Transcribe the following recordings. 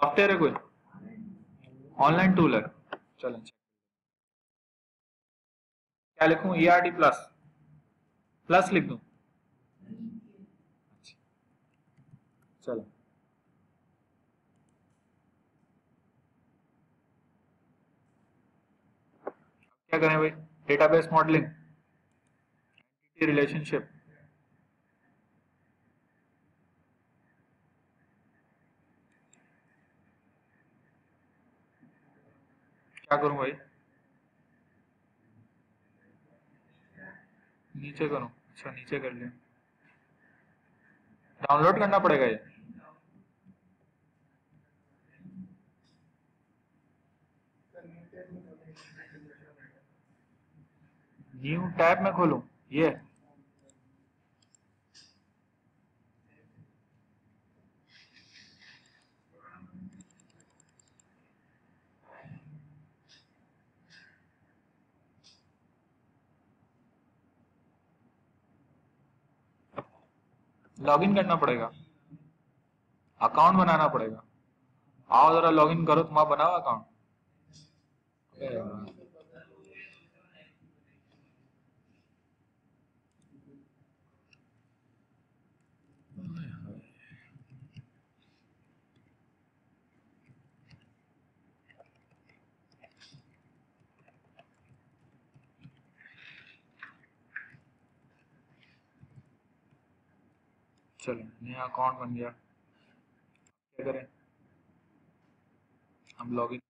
Software है कोई? Online tool है। चलो क्या लिखूं? E R D plus plus लिख दूँ? चलो। क्या करें भाई? डेटाबेस मॉडलिंग रिलेशनशिप क्या करूँ भाई? नीचे करूँ? अच्छा नीचे कर लिया डाउनलोड करना पड़ेगा ये। न्यू टैब में खोलूं, ये। लॉगिन करना पड़ेगा। अकाउंट बनाना पड़ेगा। आओ जरा लॉग इन करो तुम्हारा बनाओ अकाउंट। चलो नया अकाउंट बन गया। क्या करें? हम लॉगिन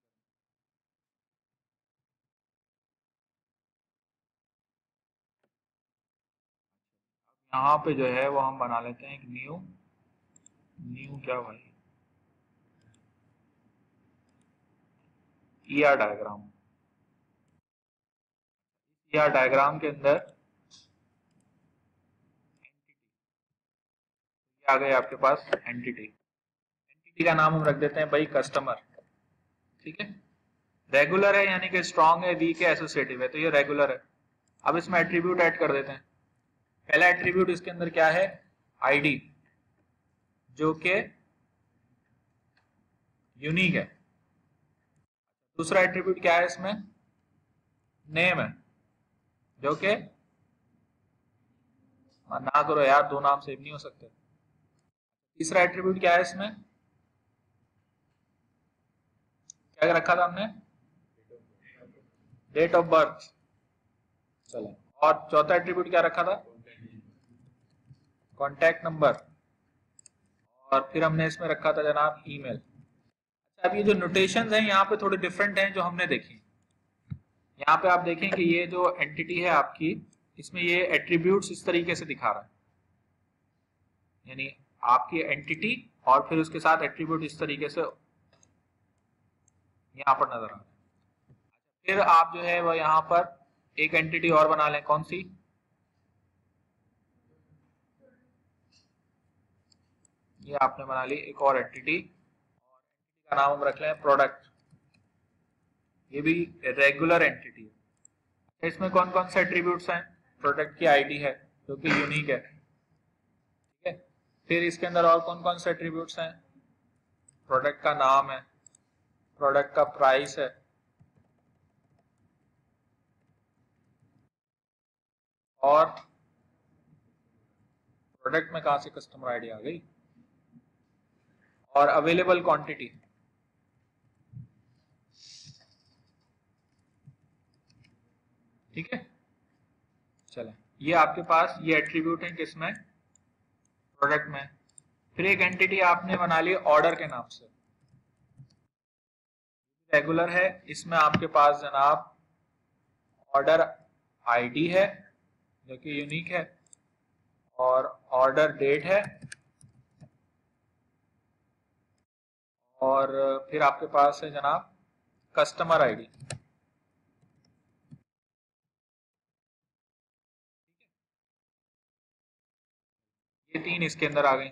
यहाँ पे जो है, वो हम बना लेते हैं एक न्यू न्यू क्या भाई? E R diagram ER diagram के अंदर आ गए आपके पास एंटिटी एंटिटी का नाम हम रख देते हैं भाई कस्टमर ठीक है? रेगुलर है, यानी कि स्ट्रॉन्ग है वीक है एसोसिएटिव है तो ये रेगुलर है. अब इसमें एट्रीब्यूट ऐड कर देते हैं. पहला एट्रीब्यूट इसके अंदर क्या है? आईडी जो कि यूनिक है. दूसरा एट्रीब्यूट क्या है इसमें? नेम है, जो कि, ना करो यार, दो नाम सेव नहीं हो सकते. तीसरा एट्रीब्यूट क्या है इसमें? क्या रखा था हमने? डेट ऑफ़ बर्थ चलो। और चौथा एट्रीब्यूट क्या रखा था? कॉन्टैक्ट नंबर और फिर हमने इसमें रखा था जनाब ईमेल अच्छा अब ये जो नोटेशन हैं यहाँ पे थोड़े डिफरेंट हैं जो हमने देखी। यहाँ पे आप देखें कि ये जो एंटिटी है आपकी इसमें ये एट्रीब्यूट्स इस तरीके से दिखा रहा है। यानी आपकी एंटिटी और फिर उसके साथ एट्रीब्यूट इस तरीके से यहाँ पर नज़र आ है। फिर आप जो है वह यहाँ पर एक एंटिटी और बना लें, कौन सी? ये आपने बना ली, एक और एंटिटी और एंटिटी का नाम हम रख लें प्रोडक्ट ये भी रेगुलर एंटिटी है। इसमें कौन कौन से एट्रीब्यूट्स हैं? प्रोडक्ट की आईडी है, जो कि यूनिक है। फिर इसके अंदर और कौन कौन से एट्रीब्यूट्स हैं? प्रोडक्ट का नाम है। प्रोडक्ट का प्राइस है। और प्रोडक्ट में कहा से कस्टमर आईडी आ गई? और अवेलेबल क्वांटिटी ठीक है? चले। ये आपके पास ये एट्रीब्यूट है किसमें प्रोडक्ट में। फिर एक एंटिटी आपने बना ली ऑर्डर के नाम से। रेगुलर है, इसमें आपके पास जनाब ऑर्डर आईडी है, जो कि यूनिक है, और ऑर्डर डेट है, और फिर आपके पास है जनाब कस्टमर आईडी ये तीन इसके अंदर आ गए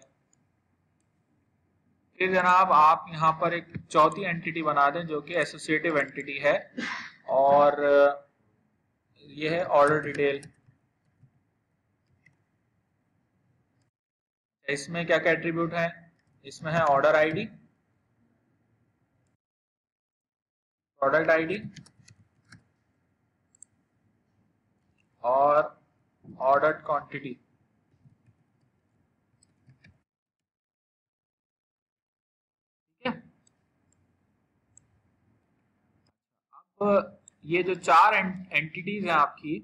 फिर जनाब, आप यहाँ पर एक चौथी एंटिटी बना दें जो कि एसोसिएटिव एंटिटी है और, ये है ऑर्डर डिटेल इसमें क्या क्या एट्रीब्यूट है? इसमें है ऑर्डर आईडी प्रोडक्ट आईडी और ऑर्डर क्वांटिटी ठीक है अब ये जो चार एंटिटीज हैं आपकी,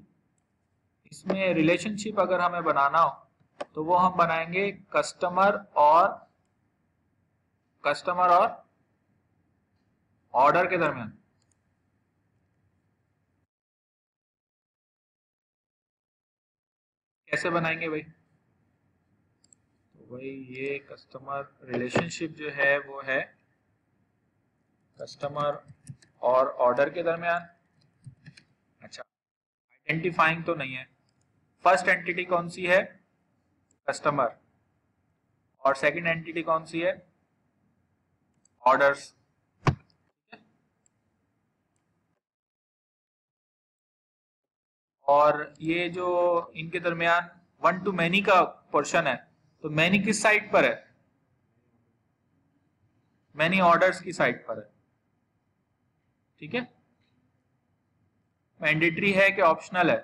इसमें रिलेशनशिप अगर हमें बनाना हो तो वो हम बनाएँगे कस्टमर और कस्टमर और ऑर्डर के दरमियान। कैसे बनाएँगे भाई? तो भाई ये कस्टमर रिलेशनशिप जो है, वो है कस्टमर और ऑर्डर के दरमियान? अच्छा आइडेंटिफाइंग तो नहीं है। फ़र्स्ट एंटिटी कौन सी है? कस्टमर और सेकंड एंटिटी कौन सी है? ऑर्डर्स और ये जो इनके दरमियान वन टू मैनी का पोर्शन है तो मैनी किस साइड पर है? मैनी ऑर्डर्स की साइड पर है। ठीक है? मैंडेटरी है कि ऑप्शनल है?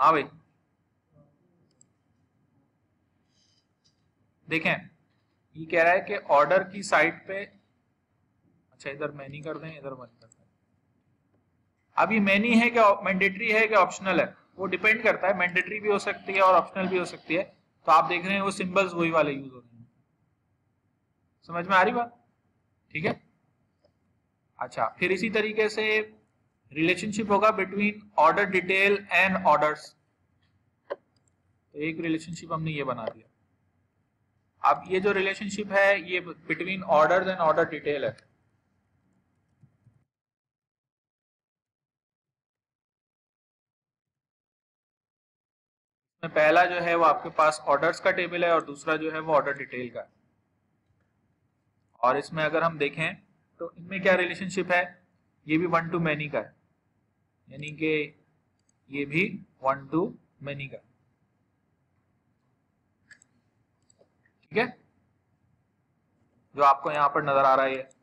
हाँ भाई। देखें, ये कह रहा है कि ऑर्डर की साइट पे अच्छा इधर मैनी कर दें, इधर वन कर दें। अब ये मैनी है कि मैंडेटरी है कि ऑप्शनल है? वो डिपेंड करता है। मैंडेटरी भी हो सकती है और ऑप्शनल भी हो सकती है। तो आप देख रहे हैं वो सिंबल्स वही वाले यूज़ हो रहे हैं। समझ में आ रही बात? ठीक है? अच्छा फिर इसी तरीके से रिलेशनशिप होगा between order detail and orders तो एक रिलेशनशिप हमने ये बना दिया। अब ये जो रिलेशनशिप है, ये between order and order detail है। पहला जो है वो आपके पास ऑर्डर्स का टेबल है और दूसरा जो है वो ऑर्डर डिटेल का और इसमें अगर हम देखें तो इनमें क्या रिलेशनशिप है? ये भी वन टू मैनी का है। यानी कि ये भी वन टू मैनी का। ठीक है? जो आपको यहाँ पर नज़र आ रहा है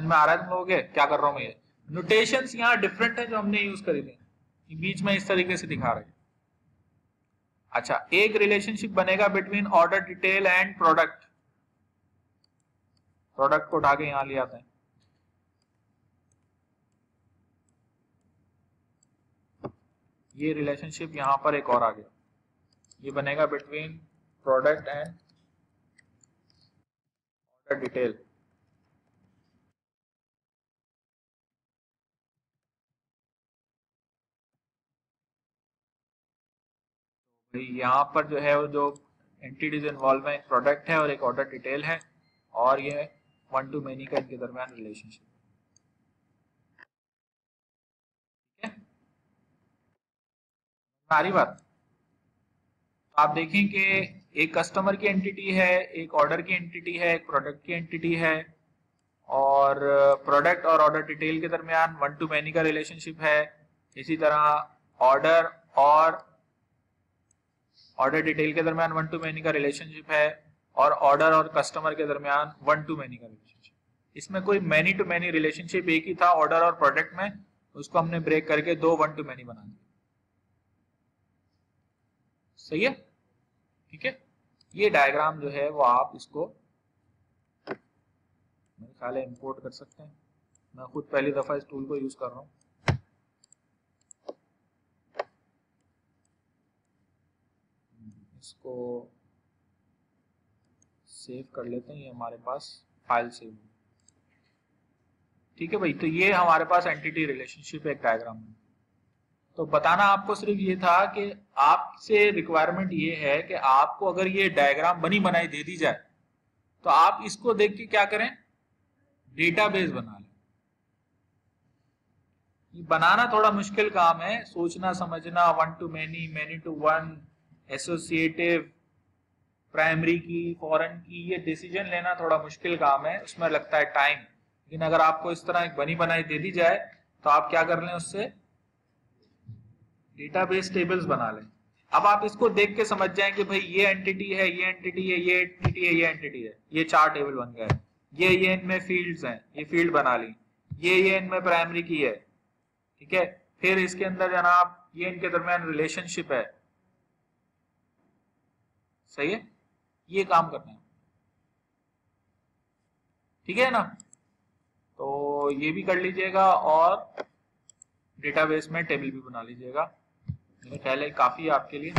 में आ रहा है तुम के? क्या कर रहा हूँ मैं ये? नोटेशंस यहाँ डिफरेंट है जो हमने यूज़ करी थी। बीच में इस तरीके से दिखा रहे अच्छा एक रिलेशनशिप बनेगा between order detail and product product को उठा के यहाँ ले आते हैं। ये रिलेशनशिप यहाँ पर एक और आ गया। ये बनेगा between product and order detail तो यहाँ पर जो है वो जो एंटिटीज इन्वॉल्व है एक प्रोडक्ट है और एक ऑर्डर डिटेल है और ये वन टू मेनी का इनके दरमियान रिलेशनशिप सारी बात? तो आप देखें कि एक कस्टमर की एंटिटी है, एक ऑर्डर की एंटिटी है, एक प्रोडक्ट की एंटिटी है और प्रोडक्ट और ऑर्डर डिटेल के दरमियान वन टू मैनी का रिलेशनशिप है। इसी तरह ऑर्डर और ऑर्डर डिटेल के दरमियान वन टू मैनी का रिलेशनशिप है और ऑर्डर और कस्टमर के दरमियान वन टू मैनी का रिलेशनशिप इसमें कोई मैनी टू मैनी रिलेशनशिप एक ही था ऑर्डर और प्रोडक्ट में, उसको हमने ब्रेक करके दो वन टू मैनी बना दिया। सही है? ठीक है? ये डायग्राम जो है वो आप इसको मेरे ख्याल इंपोर्ट कर सकते हैं। मैं खुद पहली दफ़ा इस टूल को यूज़ कर रहा हूँ। इसको सेव कर लेते हैं, ये हमारे पास फ़ाइल सेव ठीक है भाई तो ये हमारे पास एंटिटी रिलेशनशिप एक डायग्राम है। तो बताना आपको सिर्फ़ ये था कि आपसे रिक्वायरमेंट ये है कि आपको अगर ये डायग्राम बनी बनाई दे दी जाए तो आप इसको देख के क्या करें? डेटाबेस बना लें। ये बनाना थोड़ा मुश्किल काम है, सोचना, समझना one to many many to one associative primary key foreign key, ये डिसीज़न लेना थोड़ा मुश्किल काम है, उसमें लगता है टाइम लेकिन अगर आपको इस तरह एक बनी बनाई दे दी जाए तो आप क्या कर लें उससे? डेटाबेस टेबल्स बना लें. अब आप इसको देख के समझ जाए कि भाई ये एंटिटी है, ये एंटिटी है, ये एंटिटी है, ये एंटिटी है. ये चार टेबल बन गए. ये ये इनमें फील्ड्स हैं. ये फ़ील्ड बना ली. ये ये इनमें प्राइमरी की है. ठीक है? फिर इसके अंदर जनाब, ये इनके दरमियान रिलेशनशिप है. सही है? ये काम करना है। ठीक है ना? तो ये भी कर लीजिएगा और डेटाबेस में टेबल भी बना लीजिएगा। मेरा ख्याल है काफ़ी आपके लिए